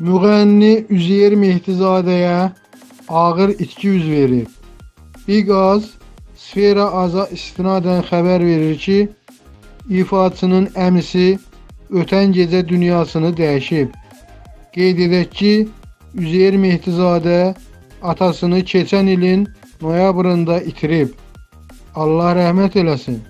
Müğənni Üzeyir Mehdizadəyə ağır itki üz verib. Biqaz Sfera Aza istinadən xəbər verir ki, ifaçının əmisi ötən gecə dünyasını dəyişib. Qeyd edək ki, Üzeyir Mehdizadə atasını keçən ilin noyabrında itirib. Allah rəhmət eləsin.